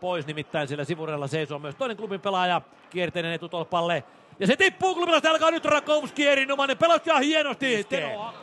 pois, nimittäin sillä sivurella seisoo myös toinen klubin pelaaja kierteinen etutolpalle. Ja se tippuu klubilla, alkaa nyt Rakowski erinomainen, pelasi hienosti. Teno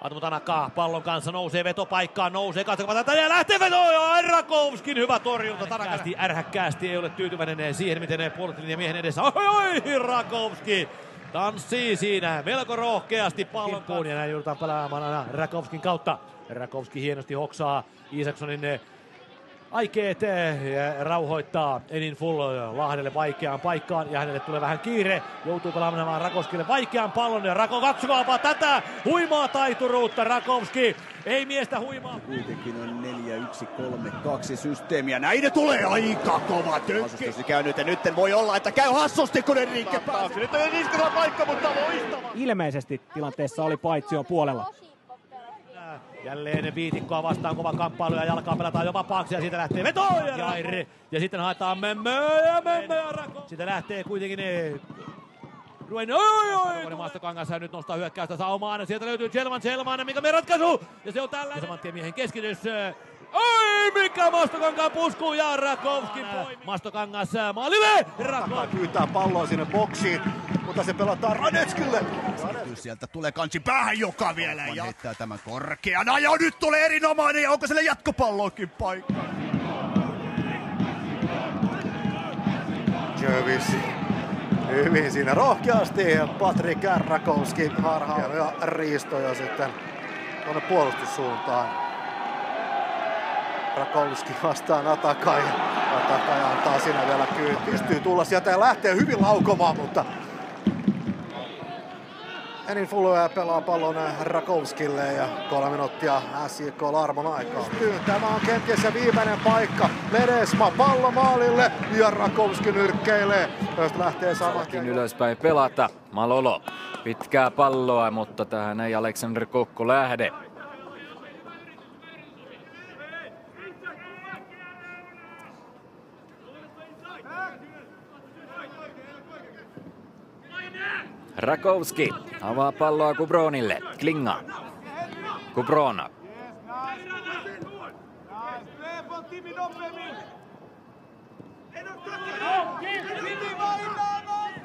Atmo Tanaka pallon kanssa nousee vetopaikkaan, nousee, katsokaa tätä ja lähtee vetoon ja Rakovskin hyvä torjunta. Ärhäkkäästi, ärhäkkäästi ei ole tyytyväinen siihen, miten puolustuslinja miehen edessä. Oi, oi, Rakovski tanssii siinä melko rohkeasti pallon kanssa. Ja näin joudutaan pelaamaan Rakovskin kautta. Rakovski hienosti hoksaa Isaksonin aikeet rauhoittaa Enin Full Lahdelle vaikeaan paikkaan ja hänelle tulee vähän kiire. Joutuu pelaamaan Rakoskille vaikean pallon ja Rako katsokaapa tätä huimaa taituruutta Rakovski. Ei miestä huimaa. Kuitenkin on 4-1-3-2 systeemiä. Näin ne tulee aika kova tökki. käy nyt ja nyt voi olla, että käy hassusti kun Enrique pääsee. Nyt on niskalla paikka, mutta loistava. Ilmeisesti tilanteessa oli paitsion puolella. Jälleen viitikkoa vastaan kova kamppailu ja jalkaa pelataan jo vapaaksi ja siitä lähtee veto ja Jair. Ja sitten haetaan Memmö ja Memmö ja Rako. Siitä lähtee kuitenkin Ruen, oi, oi, oi. Maastokangas ja nyt nostaa hyökkäystä saumaan. Sieltä löytyy Selman, Selman, mikä me ratkaisu. Ja se on tällä. Saman tien miehen keskitys. Oi, mikä Mastokankaan pusku ja Rakovski poimi. Mastokangas maalille. Rakovski pyytää palloa sinne boksiin, mutta se pelataan Radetskille. Sieltä tulee kansi päähän joka vielä. Ja heittää tämän korkeana ja nyt tulee erinomainen ja onko sille jatkopalloakin paikka? Jervis hyvin siinä rohkeasti. Patrik Rakowski harhaa ja riistoja sitten tuonne puolustussuuntaan. Rakowski vastaan Atakai. Atakai antaa siinä vielä kyyn. Pystyy tulla sieltä ja lähtee hyvin laukomaan, mutta Enin Fuloja pelaa pallon Rakowskille ja kolme minuuttia SJK Larmon aikaa. Tämä on kenties se viimeinen paikka. Ledesma pallo maalille ja Rakowski nyrkkeilee. Jos lähtee saman ylöspäin pelata. Malolo pitkää palloa, mutta tähän ei Aleksander Kokko lähde. Rakowski avaa palloa Kubronille. Klinga. Kubrona.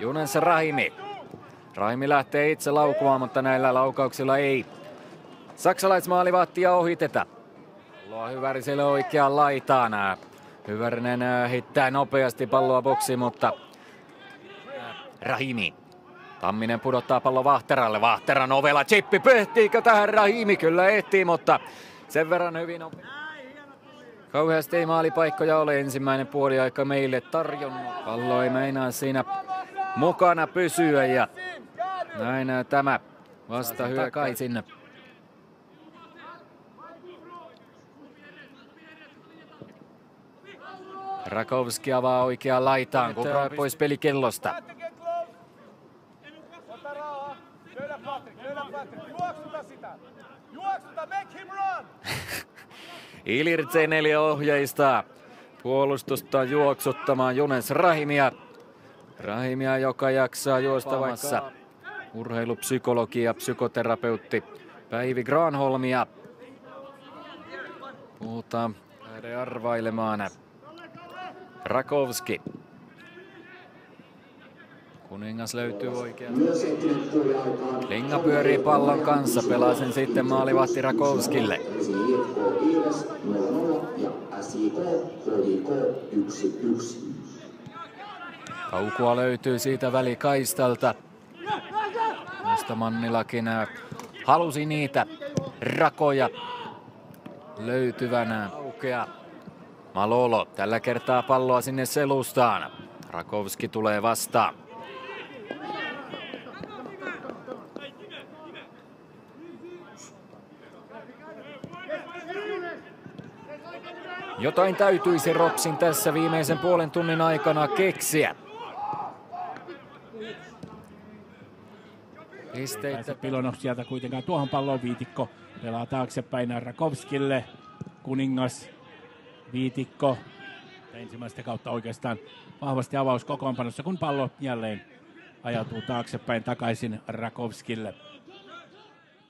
Junens Rahimi. Rahimi lähtee itse laukumaan, mutta näillä laukauksilla ei saksalaismaalivahtia ohiteta. Palloa Hyväriselle oikeaan laitaan. Hyvärinen äh, hittää nopeasti palloa boksiin, mutta äh, Rahimi Tamminen pudottaa pallo Vahteralle. Vahteran ovella chippi pöhtiikö tähän Rahimi? Kyllä ehtii, mutta sen verran hyvin on. Kauheasti ei maalipaikkoja ole ensimmäinen puoliaika meille tarjonnut. Pallo ei meinaa siinä mukana pysyä ja näin tämä vasta hyökkäisin. Rakowski avaa oikeaan laitaan, kun pois pelikellosta. Ilirtseneli ohjeistaa puolustusta juoksuttamaan Junes Rahimia. Rahimia, joka jaksaa juostavassa urheilupsykologi ja psykoterapeutti Päivi Granholmia. Puhutaan arvailemaan. Rakowski Kuningas löytyy oikein. Linga pyörii pallon kanssa, pelaa sen sitten maalivahti Rakowskille. Kaukua löytyy siitä välikaistalta. Mistä Mannilakin äh, halusi niitä rakoja löytyvänä. Aukea. Malolo tällä kertaa palloa sinne selustaan. Rakowski tulee vastaan. Jotain täytyisi Ropsin tässä viimeisen puolen tunnin aikana keksiä. Pisteitä. Pilonov sieltä kuitenkaan tuohon pallon viitikko. Pelaa taaksepäin Rakovskille. Kuningas. Viitikko. Ensimmäistä kautta oikeastaan vahvasti avaus kokoonpanossa, kun pallo jälleen ajautuu taaksepäin takaisin Rakovskille.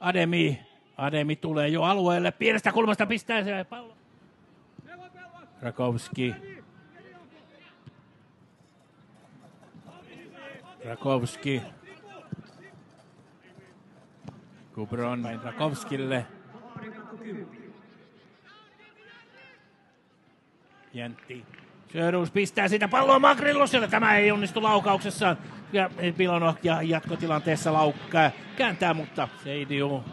Ademi. Ademi tulee jo alueelle. Pienestä kulmasta pistää se pallo. Rakowski. Rakowski. Kubron vain Rakowskille. Jäntti. Sjöruus pistää sitä palloa Magrillosille. Tämä ei onnistu laukauksessaan. Ja Pilonok ja jatkotilanteessa laukkaa. Kääntää, mutta Seidiu.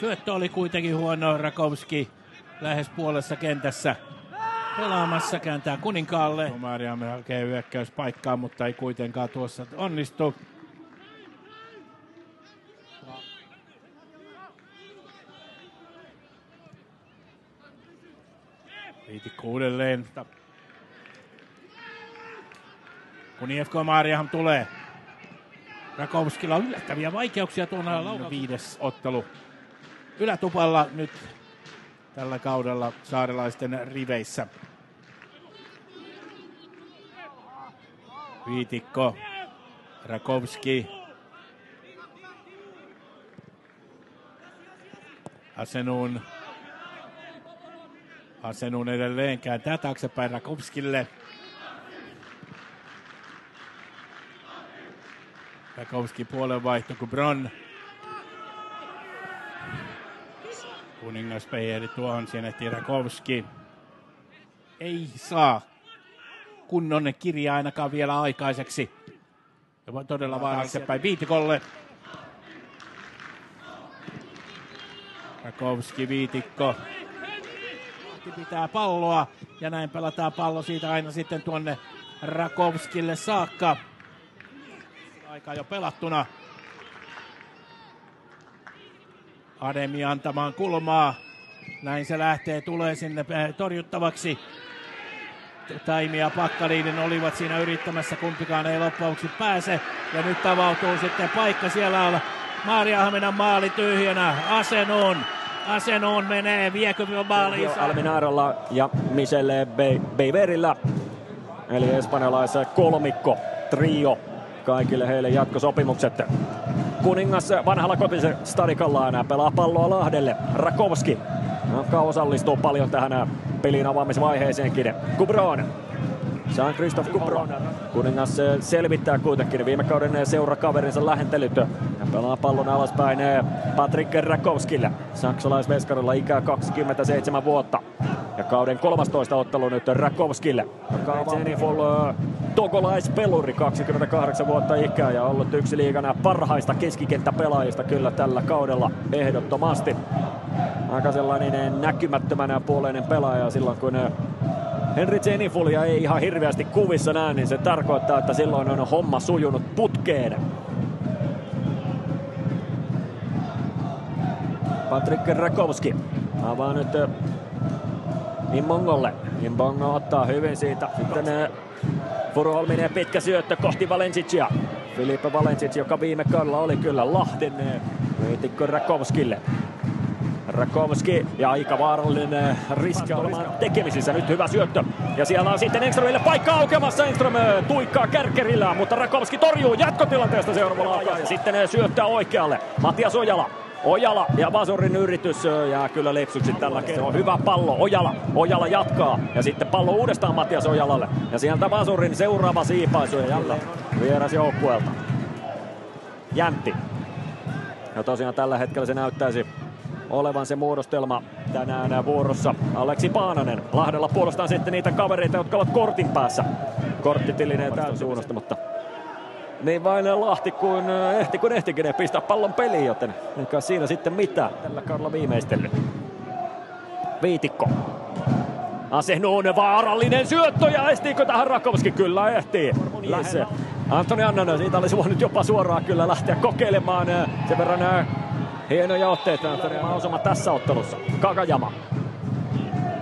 Syöttö oli kuitenkin huono. Rakowski lähes puolessa kentässä pelaamassa, kääntää kuninkaalle. Mariamme hakee hyökkäyspaikkaa, mutta ei kuitenkaan tuossa onnistu. Viitikko uudelleen. Kun IFK Maariahan tulee. Rakowskilla on yllättäviä vaikeuksia tuona laukaus. Viides ottelu ylätupalla nyt tällä kaudella saarelaisten riveissä. Viitikko, Rakowski, Asenun. Asenun edelleen kääntää taaksepäin Rakowskille. Rakowski puolenvaihto, kun Bron Kuningas Peijeri tuohon sinne Tirakovski. Ei saa kunnon kirja ainakaan vielä aikaiseksi. Ja todella vaan päin Viitikolle. Rakowski, Viitikko. Pitää palloa ja näin pelataan pallo siitä aina sitten tuonne Rakowskille saakka. Aika jo pelattuna. Ademi antamaan kulmaa. Näin se lähtee, tulee sinne eh, torjuttavaksi. Taimi ja Pakkaliinen olivat siinä yrittämässä, kumpikaan ei loppauksi pääse. Ja nyt avautuu sitten paikka, siellä on Maariahaminan maali tyhjänä, Asenon. Asenon menee, viekö maaliin? Alminarolla ja Michelle Beiverillä. Eli espanjalaisen kolmikko, trio. Kaikille heille jatkosopimukset. Kuningas vanhalla kotisen stadikallaan pelaa palloa Lahdelle. Rakowski, joka osallistuu paljon tähän pelin avaamisvaiheeseenkin. Kubron Jean Christophe Kubron. Kuningas selvittää kuitenkin viime kauden seurakaverinsa lähentelyt. Ja pelaa pallon alaspäin Patrick Rakowskille. Saksalaisveskarilla ikää 27 vuotta. Ja kauden 13 ottelu nyt Rakowskille. On Zenifol togolaispeluri, 28 vuotta ikää ja ollut yksi liigana parhaista keskikenttäpelaajista kyllä tällä kaudella ehdottomasti. Aika sellainen näkymättömänä puoleinen pelaaja silloin kun Henri Zenifulia ei ihan hirveästi kuvissa näe, niin se tarkoittaa, että silloin on homma sujunut putkeen. Patrick Rakowski avaa nyt Immongolle. Imbongo ottaa hyvin siitä. Sitten Furuholminen pitkä syöttö kohti Valencicia. Filippe Valencic, joka viime kaudella oli kyllä Lahden viitikko Rakowskille. Rakowski ja aika vaarallinen riski olemaan tekemisissä. Nyt hyvä syöttö. Ja siellä on sitten Engströmille paikka aukeamassa. Engström tuikkaa kärkerillä, mutta Rakowski torjuu jatkotilanteesta seuraavalla. Ja sitten syöttää oikealle. Matias Ojala Ojala ja Vasurin yritys jää kyllä lepsuksi tällä kertaa. Hyvä pallo. Ojala. Ojala jatkaa. Ja sitten pallo uudestaan Matias Ojalalle. Ja sieltä Vasurin seuraava siipaisu ja jälleen vieras joukkueelta. Jäntti. Ja tosiaan tällä hetkellä se näyttäisi olevan se muodostelma tänään vuorossa. Aleksi Paananen. Lahdella puolestaan sitten niitä kavereita, jotka ovat kortin päässä. Korttitilinen täysin suunnasta, mutta niin vain Lahti kuin äh, ehti kun ehtikin pistää pallon peliin, joten eikä siinä sitten mitään tällä kaudella viimeistellyt. Viitikko. Asenuun vaarallinen syöttö ja ehtiikö tähän Rakowski? Kyllä ehtii. Lähes Antoni Annanen, siitä olisi voinut jopa suoraan kyllä lähteä kokeilemaan äh, sen verran äh, hienoja otteita. Antoni tässä ottelussa. Kakajama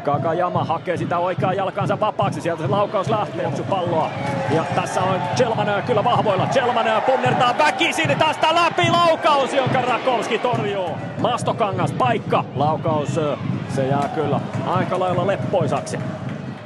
Kakajama hakee sitä oikeaa jalkansa vapaaksi. Sieltä se laukaus lähtee. Onko palloa. Ja tässä on Chelman kyllä vahvoilla. Chelman punnertaa väkisin tästä läpi laukaus, jonka Rakowski torjuu. Mastokangas paikka. Laukaus se jää kyllä aika lailla leppoisaksi.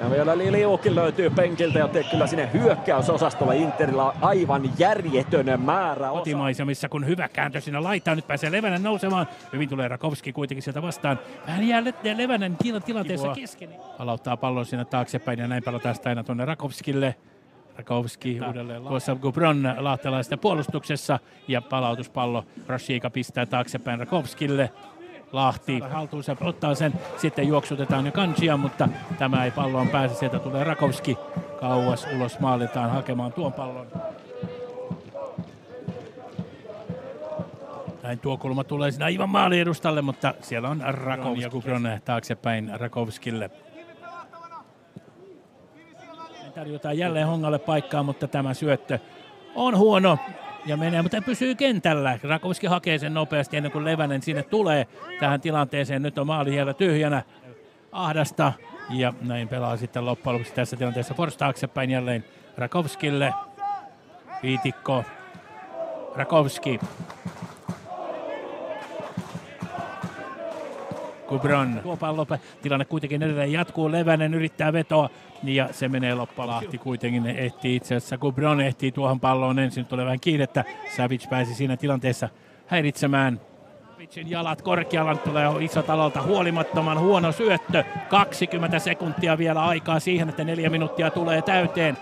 Ja vielä Liliukin löytyy penkiltä, joten kyllä sinne hyökkäysosastolla Interillä on aivan järjetön määrä. Kotimaisemissa, kun hyvä kääntö siinä laittaa, nyt pääsee Levänen nousemaan. Hyvin tulee Rakowski kuitenkin sieltä vastaan. Vähän jää Levänen tilanteessa kesken. Palauttaa pallon sinne taaksepäin ja näin palataan sitä aina tuonne Rakowskille. Rakowski uudelleen tuossa Gubron lahtelaisten puolustuksessa ja palautuspallo Rashika pistää taaksepäin Rakowskille. Lahti haltuunsa ottaa sen, sitten juoksutetaan jo kansia, mutta tämä ei palloon pääse. Sieltä tulee Rakowski kauas ulos maalitaan hakemaan tuon pallon. Näin tuo kulma tulee sinne aivan maali edustalle, mutta siellä on Rakowski ja taaksepäin Rakowskille. Tarjotaan jälleen Hongalle paikkaa, mutta tämä syöttö on huono ja menee, mutta pysyy kentällä. Rakowski hakee sen nopeasti ennen kuin Levänen sinne tulee tähän tilanteeseen. Nyt on maali siellä tyhjänä ahdasta ja näin pelaa sitten loppujen lopuksi tässä tilanteessa Forst taaksepäin jälleen Rakowskille. Viitikko, Rakowski. Kubron. Tuo tilanne kuitenkin edelleen jatkuu. Levänen yrittää vetoa ja se menee loppalahti kuitenkin. Ehtii itse asiassa Kubron ehtii tuohon palloon ensin. Tulee vähän kiirettä. Savic pääsi siinä tilanteessa häiritsemään Savicin jalat korkealla tulee iso talolta huolimattoman huono syöttö. 20 sekuntia vielä aikaa siihen, että neljä minuuttia tulee täyteen.